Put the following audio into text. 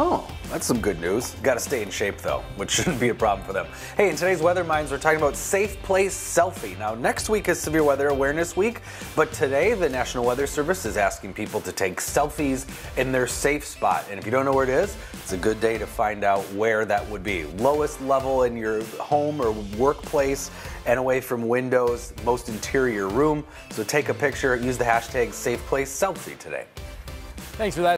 Oh, that's some good news. Got to stay in shape though, which shouldn't be a problem for them. Hey, in today's Weather Minds, we're talking about Safe Place Selfie. Now, next week is Severe Weather Awareness Week, but today the National Weather Service is asking people to take selfies in their safe spot. And if you don't know where it is, it's a good day to find out where that would be. Lowest level in your home or workplace and away from windows, most interior room. So take a picture, use the hashtag Safe Place Selfie today. Thanks for that.